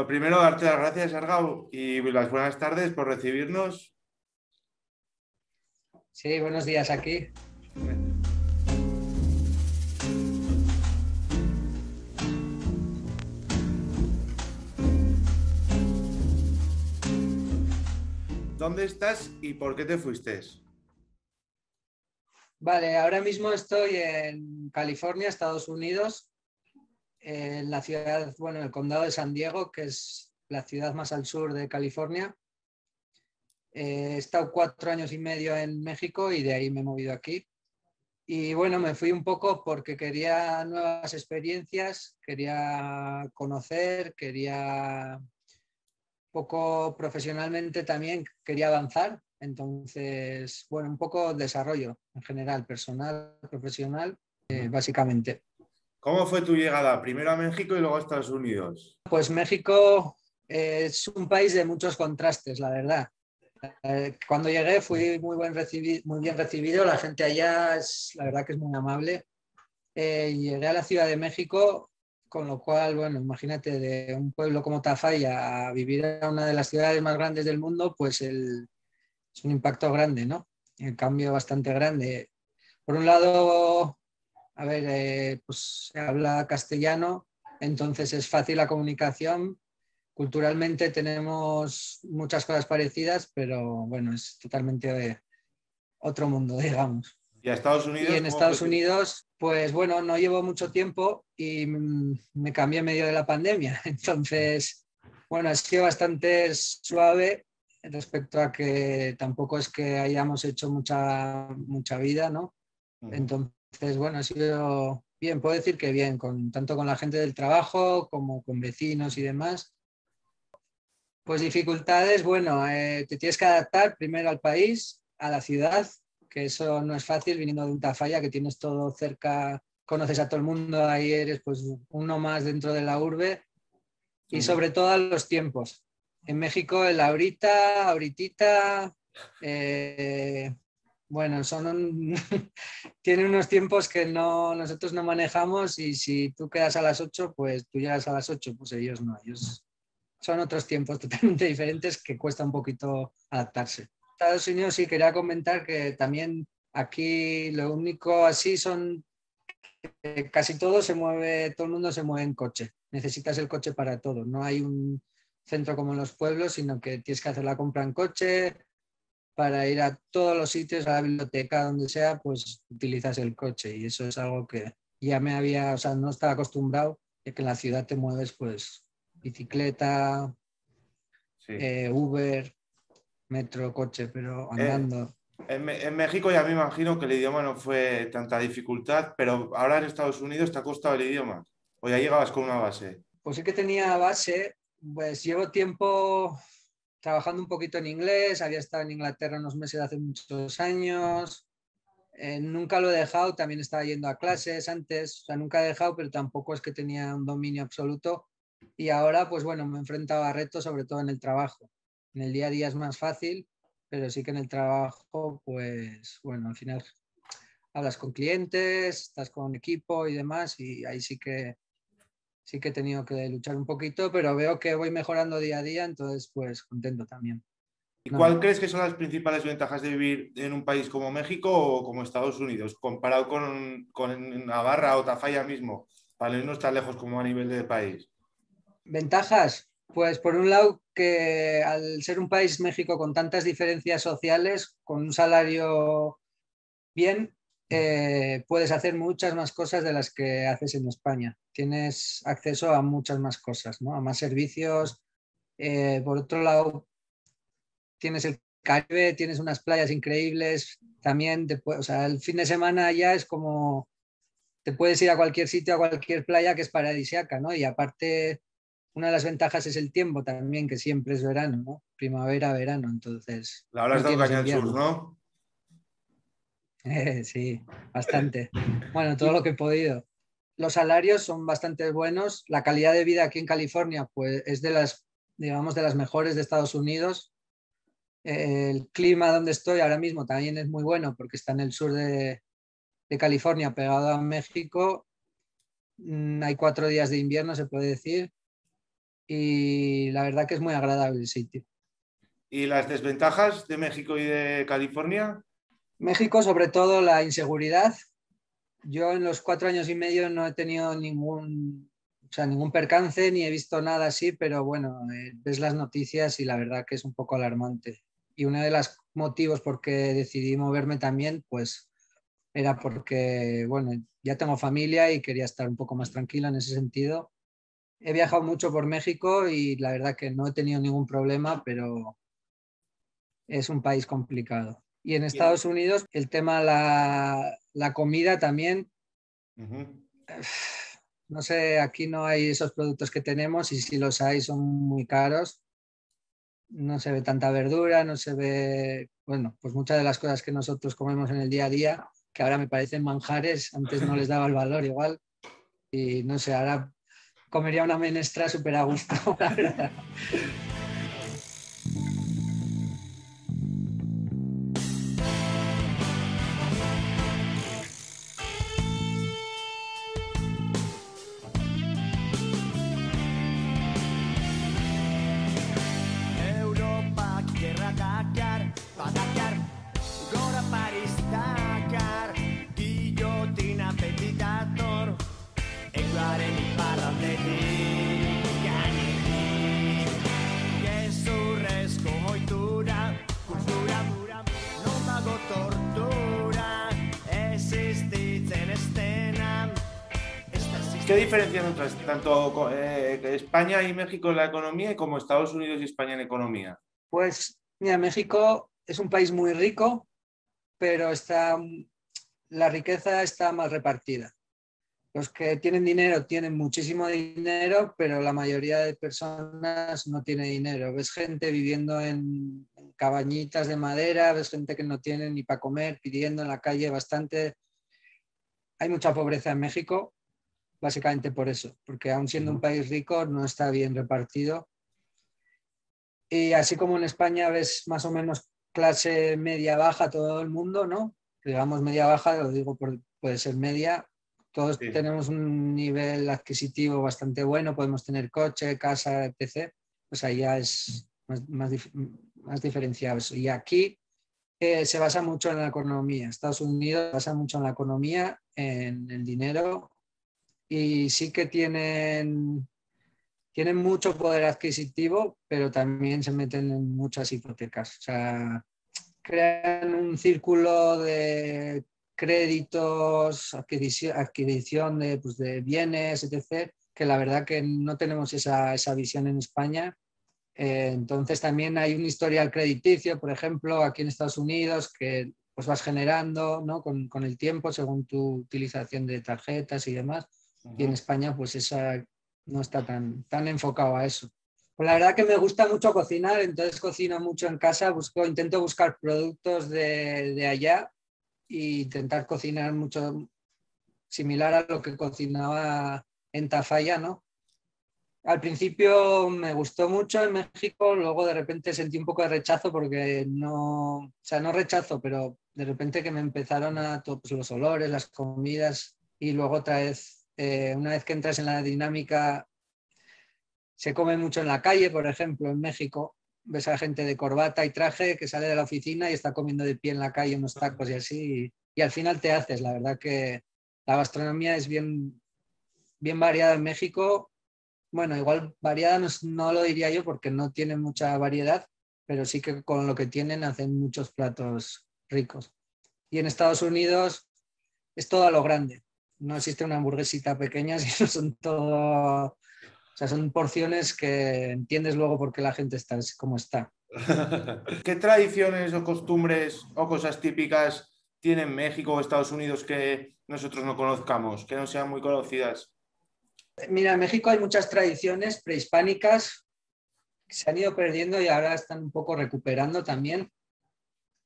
Lo primero, darte las gracias, Argau, y las buenas tardes por recibirnos. Sí, buenos días aquí. ¿Dónde estás y por qué te fuiste? Vale, ahora mismo estoy en California, Estados Unidos, en la ciudad, bueno, el condado de San Diego, que es la ciudad más al sur de California. Eh, he estado cuatro años y medio en México y de ahí me he movido aquí. Y bueno, me fui un poco porque quería nuevas experiencias, quería conocer, quería poco profesionalmente también, quería avanzar. Entonces, bueno, un poco desarrollo en general, personal, profesional, eh, básicamente. ¿Cómo fue tu llegada? Primero a México y luego a Estados Unidos. Pues México eh, es un país de muchos contrastes, la verdad. Eh, cuando llegué fui muy, buen muy bien recibido, la gente allá es, la verdad que es muy amable. Eh, llegué a la Ciudad de México, con lo cual, bueno, imagínate de un pueblo como Tafalla a vivir en una de las ciudades más grandes del mundo, pues el, es un impacto grande, ¿no? El cambio bastante grande. Por un lado, a ver, eh, pues se habla castellano, entonces es fácil la comunicación, culturalmente tenemos muchas cosas parecidas, pero bueno, es totalmente otro mundo, digamos. ¿Y a Estados Unidos? Y en Estados Unidos, pues bueno, no llevo mucho tiempo y me cambié en medio de la pandemia. Entonces, bueno, ha sido bastante suave respecto a que tampoco es que hayamos hecho mucha, mucha vida, ¿no? Entonces, bueno, ha sido bien, puedo decir que bien, con, tanto con la gente del trabajo como con vecinos y demás. Pues dificultades, bueno, eh, te tienes que adaptar primero al país, a la ciudad, que eso no es fácil viniendo de un Tafalla, que tienes todo cerca, conoces a todo el mundo, ahí eres pues uno más dentro de la urbe y sobre todo a los tiempos. En México el ahorita, ahoritita, eh, bueno, son tiene unos tiempos que no, nosotros no manejamos y si tú quedas a las 8, pues tú llegas a las 8, pues ellos no, ellos son otros tiempos totalmente diferentes que cuesta un poquito adaptarse. Estados Unidos sí quería comentar que también aquí lo único así son casi todo se mueve, todo el mundo se mueve en coche. Necesitas el coche para todo. No hay un centro como en los pueblos, sino que tienes que hacer la compra en coche para ir a todos los sitios, a la biblioteca, donde sea, pues utilizas el coche y eso es algo que ya me había, o sea, no estaba acostumbrado, de que en la ciudad te mueves pues bicicleta, eh, Uber, metro, coche, pero eh, andando. en, México ya me imagino que el idioma no fue tanta dificultad, pero ahora en Estados Unidos te ha costado el idioma. ¿O ya llegabas con una base? Pues sí que tenía base. Pues llevo tiempo trabajando un poquito en inglés, había estado en Inglaterra unos meses hace muchos años. Eh, nunca lo he dejado, también estaba yendo a clases antes, nunca he dejado, pero tampoco es que tenía un dominio absoluto. Y ahora, pues bueno, me he enfrentado a retos, sobre todo en el trabajo. En el día a día es más fácil, pero sí que en el trabajo, pues bueno, al final hablas con clientes, estás con equipo y demás, y ahí sí que sí que he tenido que luchar un poquito, pero veo que voy mejorando día a día, entonces pues contento también. ¿Y cuál crees que son las principales ventajas de vivir en un país como México o como Estados Unidos, comparado con, con Navarra o Tafalla mismo, para no estar lejos como a nivel de país? Ventajas, pues por un lado que al ser un país México con tantas diferencias sociales, con un salario bien, eh, puedes hacer muchas más cosas de las que haces en España. Tienes acceso a muchas más cosas, ¿no? a más servicios. Eh, por otro lado, tienes el Caribe, tienes unas playas increíbles. También, o sea, el fin de semana ya es como te puedes ir a cualquier sitio, a cualquier playa que es paradisiaca, ¿no? Y aparte una de las ventajas es el tiempo también, que siempre es verano, ¿no? Primavera, verano, entonces... La hablas de Caña Sur, ¿no? sí, bastante. Bueno, todo lo que he podido. Los salarios son bastante buenos. La calidad de vida aquí en California, pues es de las, digamos, de las mejores de Estados Unidos. El clima donde estoy ahora mismo también es muy bueno porque está en el sur de, de California, pegado a México. Mm, hay cuatro días de invierno, se puede decir, y la verdad que es muy agradable el sitio. ¿Y las desventajas de México y de California? México, sobre todo la inseguridad. Yo en los cuatro años y medio no he tenido ningún, o sea, ningún percance ni he visto nada así, pero bueno, eh, ves las noticias y la verdad que es un poco alarmante. Y uno de los motivos por qué decidí moverme también, pues era porque, bueno, ya tengo familia y quería estar un poco más tranquila en ese sentido. He viajado mucho por México y la verdad que no he tenido ningún problema, pero es un país complicado. Y en Estados Unidos el tema la, la comida también. No sé, aquí no hay esos productos que tenemos y si los hay son muy caros. No se ve tanta verdura, no se ve, bueno, pues muchas de las cosas que nosotros comemos en el día a día, que ahora me parecen manjares, antes no les daba el valor igual. Y no sé, ahora comería una menestra súper a gusto, la verdad. ¿Qué diferencian entre tanto eh, España y México en la economía y como Estados Unidos y España en economía? Pues mira, México es un país muy rico, pero está, la riqueza está mal repartida. Los que tienen dinero tienen muchísimo dinero, pero la mayoría de personas no tiene dinero. Ves gente viviendo en cabañitas de madera, ves gente que no tiene ni para comer, pidiendo en la calle bastante. Hay mucha pobreza en México básicamente por eso, porque aún siendo un país rico no está bien repartido. Y así como en España ves más o menos clase media baja todo el mundo, ¿no? Digamos media baja, lo digo por, puede ser media. Todos tenemos un nivel adquisitivo bastante bueno, podemos tener coche, casa, etc. Pues ya es más, más, diferenciado eso. Y aquí eh, se basa mucho en la economía. Estados Unidos se basa mucho en la economía, en el dinero y sí que tienen, tienen mucho poder adquisitivo, pero también se meten en muchas hipotecas. O sea, crean un círculo de créditos, adquisición, de, pues, de, bienes, etc., que la verdad que no tenemos esa, esa visión en España. Eh, entonces también hay un historial crediticio, por ejemplo, aquí en Estados Unidos, que pues vas generando ¿no? con, con el tiempo según tu utilización de tarjetas y demás. Y en España, pues esa no está tan, tan enfocado a eso. Pues la verdad que me gusta mucho cocinar, entonces cocino mucho en casa, busco, intento buscar productos de, de allá e intentar cocinar mucho similar a lo que cocinaba en Tafalla, ¿no? Al principio me gustó mucho en México, luego de repente sentí un poco de rechazo porque no, o sea, no rechazo, pero de repente que me empezaron a todos pues, los olores, las comidas y luego otra vez eh, una vez que entras en la dinámica, se come mucho en la calle, por ejemplo, en México, ves a gente de corbata y traje que sale de la oficina y está comiendo de pie en la calle unos tacos y así, y, al final te haces. La verdad que la gastronomía es bien, bien variada en México. Bueno, igual variada no, no lo diría yo porque no tiene mucha variedad, pero sí que con lo que tienen hacen muchos platos ricos. Y en Estados Unidos es todo a lo grande no existe una hamburguesita pequeña, sino son todo, o sea, son porciones que entiendes luego por qué la gente está como está. ¿Qué tradiciones o costumbres o cosas típicas tienen México o Estados Unidos que nosotros no conozcamos, que no sean muy conocidas? Mira, en México hay muchas tradiciones prehispánicas que se han ido perdiendo y ahora están un poco recuperando también.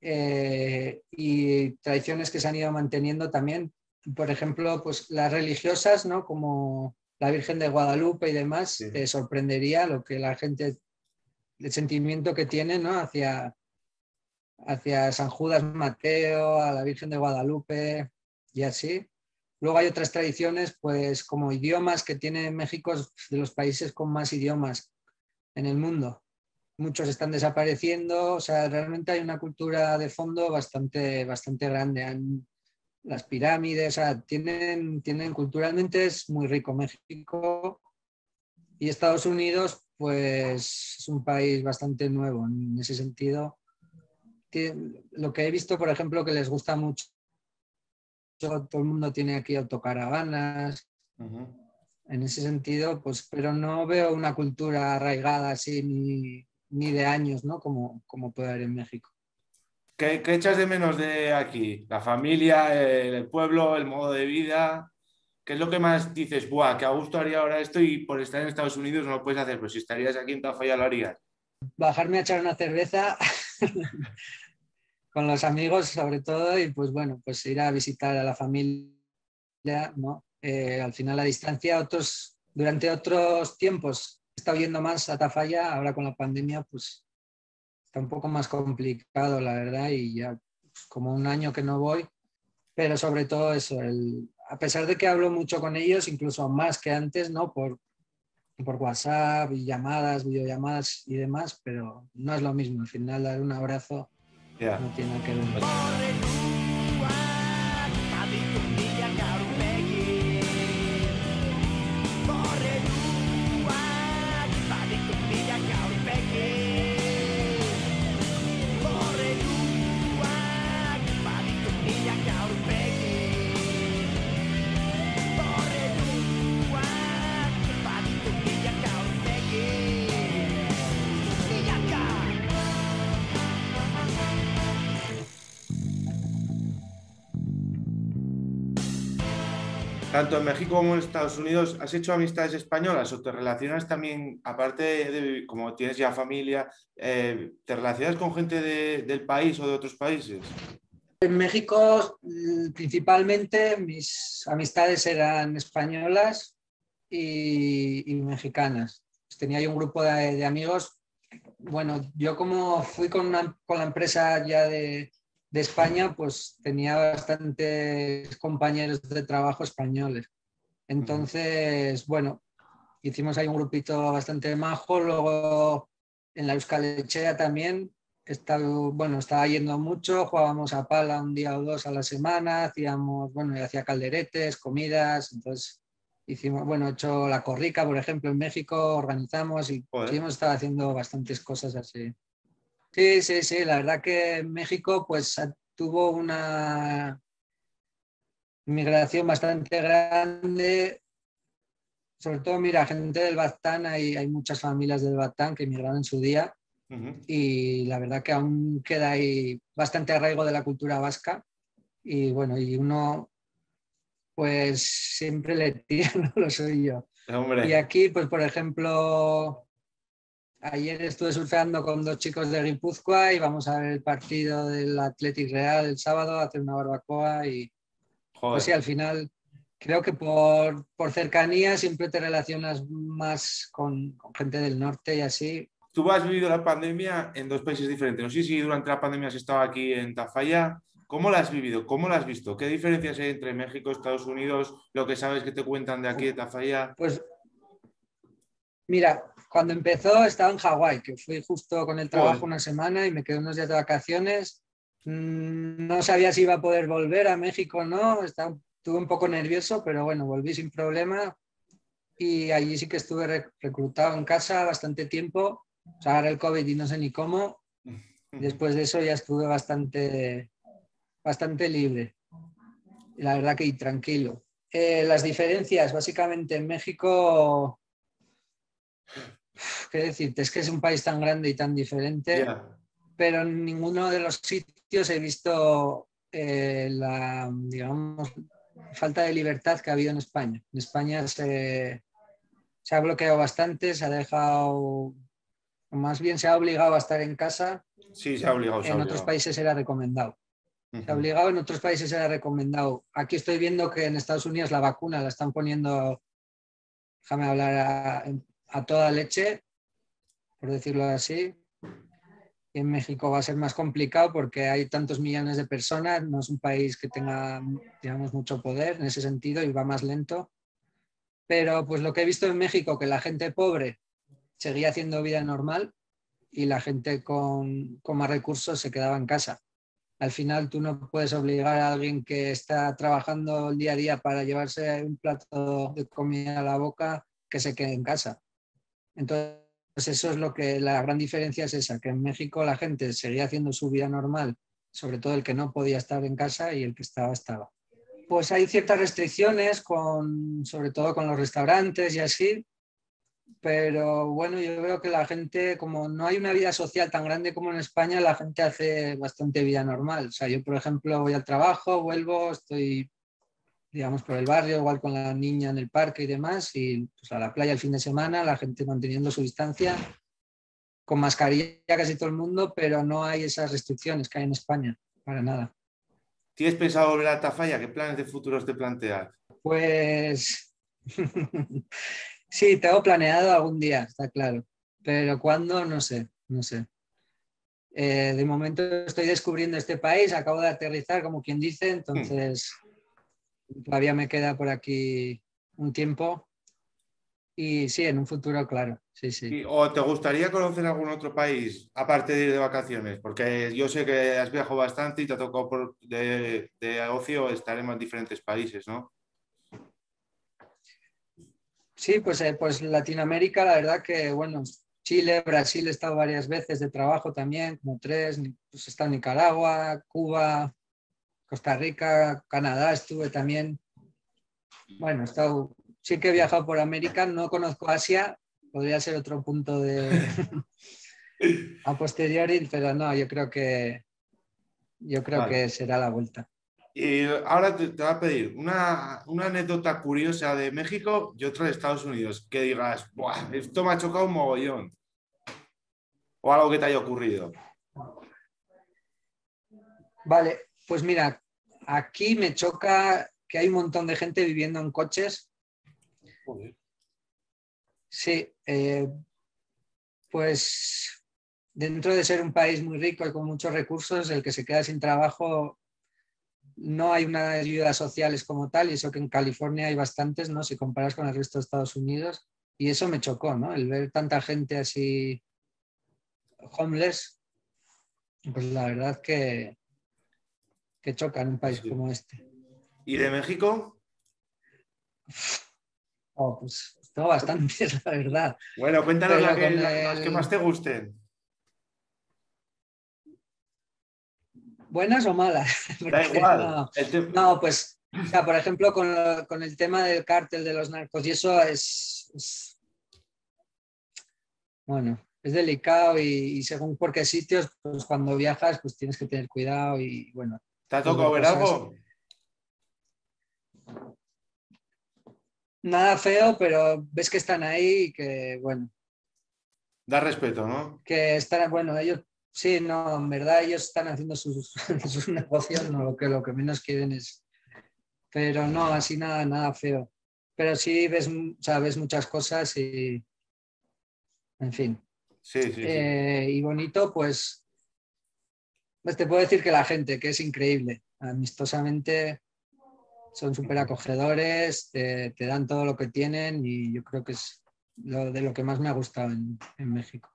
Eh, y tradiciones que se han ido manteniendo también por ejemplo, pues las religiosas, ¿no? Como la Virgen de Guadalupe y demás, te sorprendería lo que la gente, el sentimiento que tiene, ¿no? Hacia, hacia San Judas Mateo, a la Virgen de Guadalupe y así. Luego hay otras tradiciones, pues como idiomas que tiene México, es de los países con más idiomas en el mundo. Muchos están desapareciendo, o sea, realmente hay una cultura de fondo bastante, bastante grande. Las pirámides, o sea, tienen, tienen culturalmente es muy rico México y Estados Unidos, pues es un país bastante nuevo en ese sentido. Lo que he visto, por ejemplo, que les gusta mucho todo el mundo tiene aquí autocaravanas. En ese sentido, pues, pero no veo una cultura arraigada así ni, de años, ¿no? Como, como puede haber en México. ¿Qué, echas de menos de aquí? ¿La familia, el pueblo, el modo de vida? ¿Qué es lo que más dices, buah, que a gusto haría ahora esto y por estar en Estados Unidos no lo puedes hacer? Pero si estarías aquí en Tafalla lo harías. Bajarme a echar una cerveza con los amigos sobre todo y pues bueno, pues ir a visitar a la familia, ¿no? Eh, al final a distancia, otros, durante otros tiempos he estado más a Tafalla, ahora con la pandemia pues está un poco más complicado la verdad y ya como un año que no voy, pero sobre todo eso, el, a pesar de que hablo mucho con ellos, incluso más que antes, ¿no? Por, por WhatsApp y llamadas, videollamadas y demás, pero no es lo mismo, al final dar un abrazo Yeah. No tiene que ver. Tanto en México como en Estados Unidos, ¿has hecho amistades españolas o te relacionas también, aparte de, como tienes ya familia, eh, te relacionas con gente del país o de otros países? En México, mm, principalmente, mis amistades eran españolas y, mexicanas. Tenía yo un grupo de, amigos. Bueno, yo como fui con la empresa ya de, de España, pues tenía bastantes compañeros de trabajo españoles. Entonces, bueno, hicimos ahí un grupito bastante majo. Luego en la Euskal también, estaba, bueno, estaba yendo mucho, jugábamos a pala un día o dos a la semana, hacíamos, bueno, hacía calderetes, comidas, entonces hicimos, bueno, he hecho la corrica, por ejemplo, en México, organizamos y, y hemos estado haciendo bastantes cosas así. Sí, sí, sí, la verdad que México pues tuvo una migración bastante grande, sobre todo, mira, gente del Batán, hay, hay muchas familias del Batán que emigraron en su día y la verdad que aún queda ahí bastante arraigo de la cultura vasca y bueno, y uno pues siempre le tira, no lo soy yo. Y aquí, pues por ejemplo, Ayer estuve surfeando con dos chicos de Guipúzcoa y vamos a ver el partido del Athletic Real el sábado, hacer una barbacoa y pues sí, al final creo que por, cercanía siempre te relacionas más con, gente del norte y así. Tú has vivido la pandemia en dos países diferentes. No sé si durante la pandemia has estado aquí en Tafalla. ¿Cómo la has vivido? ¿Cómo la has visto? ¿Qué diferencias hay entre México, Estados Unidos, lo que sabes que te cuentan de aquí de Tafalla? Pues Mira, cuando empezó estaba en Hawái, que fui justo con el trabajo una semana y me quedé unos días de vacaciones. Mm, no sabía si iba a poder volver a México o no, estaba, estuve un poco nervioso, pero bueno, volví sin problema y allí sí que estuve reclutado en casa bastante tiempo. O sea, ahora el COVID y no sé ni cómo. Después de eso ya estuve bastante, bastante libre. Y la verdad que tranquilo. Eh, las diferencias, básicamente en México qué decirte, es que es un país tan grande y tan diferente, pero en ninguno de los sitios he visto eh, la, digamos, falta de libertad que ha habido en España. En España se, ha bloqueado bastante, se ha dejado, más bien se ha obligado a estar en casa. Sí, se ha obligado. en otros países era recomendado. Se ha obligado, en otros países era recomendado. Aquí estoy viendo que en Estados Unidos la vacuna la están poniendo, déjame hablar, a, a toda leche, por decirlo así. Y en México va a ser más complicado porque hay tantos millones de personas, no es un país que tenga, digamos, mucho poder en ese sentido y va más lento. Pero pues lo que he visto en México, que la gente pobre seguía haciendo vida normal y la gente con, con más recursos se quedaba en casa. Al final tú no puedes obligar a alguien que está trabajando el día a día para llevarse un plato de comida a la boca que se quede en casa. Entonces, eso es lo que la gran diferencia es esa, que en México la gente seguía haciendo su vida normal, sobre todo el que no podía estar en casa y el que estaba, estaba. Pues hay ciertas restricciones, con, sobre todo con los restaurantes y así, pero bueno, yo veo que la gente, como no hay una vida social tan grande como en España, la gente hace bastante vida normal. O sea, yo, por ejemplo, voy al trabajo, vuelvo, estoy, digamos, por el barrio, igual con la niña en el parque y demás, y pues, a la playa el fin de semana, la gente manteniendo su distancia, con mascarilla casi todo el mundo, pero no hay esas restricciones que hay en España, para nada. ¿Tienes pensado volver a Tafalla? ¿Qué planes de futuro te planteas? Pues Sí, tengo planeado algún día, está claro. Pero cuándo, no sé, no sé. Eh, de momento estoy descubriendo este país, acabo de aterrizar, como quien dice, entonces todavía me queda por aquí un tiempo. Y sí, en un futuro, claro. Sí, sí. ¿O te gustaría conocer algún otro país, aparte de ir de vacaciones? Porque yo sé que has viajado bastante y te ha tocado por, de, de ocio estar en más diferentes países, ¿no? Sí, pues, eh, pues Latinoamérica, la verdad que, bueno, Chile, Brasil he estado varias veces de trabajo también, como tres, pues está Nicaragua, Cuba, Costa Rica, Canadá estuve también. Bueno, he estado, sí que he viajado por América, no conozco Asia, podría ser otro punto de a posteriori, pero no, yo creo que yo creo que será la vuelta. Y ahora te, voy a pedir una, anécdota curiosa de México y otra de Estados Unidos, que digas, Buah, esto me ha chocado un mogollón. O algo que te haya ocurrido. Vale, pues mira, aquí me choca que hay un montón de gente viviendo en coches. Sí, eh, pues dentro de ser un país muy rico y con muchos recursos, el que se queda sin trabajo no hay unas ayudas sociales como tal, y eso que en California hay bastantes, ¿no? Si comparas con el resto de Estados Unidos. Y eso me chocó, ¿no? El ver tanta gente así homeless, pues la verdad que, que choca en un país como este. ¿Y de México? Oh, pues todo bastante, la verdad. Bueno, cuéntanos las que más te gusten. ¿Buenas o malas? Da igual. No, pues, por ejemplo, con, el tema del cártel de los narcos, y eso es, bueno, es delicado y, según por qué sitios, pues cuando viajas, pues tienes que tener cuidado y bueno. ¿Te ha tocado ver algo? Nada feo, pero ves que están ahí y que, bueno. Da respeto, ¿no? Que están, bueno, ellos Sí, no, en verdad ellos están haciendo sus, negocios, no, lo que, lo que menos quieren es... Pero no, así nada, nada feo. Pero sí ves, sabes muchas cosas y... En fin. Sí, sí, eh, y bonito, pues, pues... Te puedo decir que la gente, que es increíble, amistosamente son súper acogedores, te, dan todo lo que tienen y yo creo que es lo de lo que más me ha gustado en México.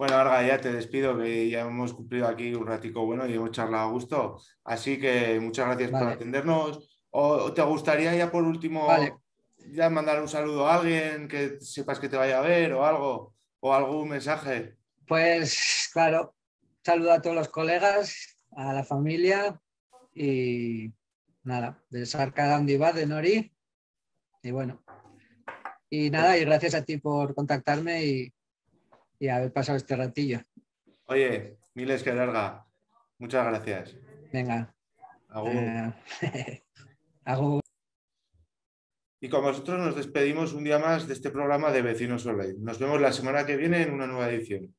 Bueno, Arga, ya te despido, que ya hemos cumplido aquí un ratico bueno y hemos charlado a gusto. Así que muchas gracias por atendernos. ¿O te gustaría ya por último ya mandar un saludo a alguien que sepas que te vaya a ver o algo? ¿O algún mensaje? Pues claro, saludo a todos los colegas, a la familia y nada, de Sarka va de Nori. Y bueno, y nada, y gracias a ti por contactarme y y haber pasado este ratillo. Oye, miles que larga. Muchas gracias. Venga. Eh, y con vosotros nos despedimos un día más de este programa de Vecinos Soleil. Nos vemos la semana que viene en una nueva edición.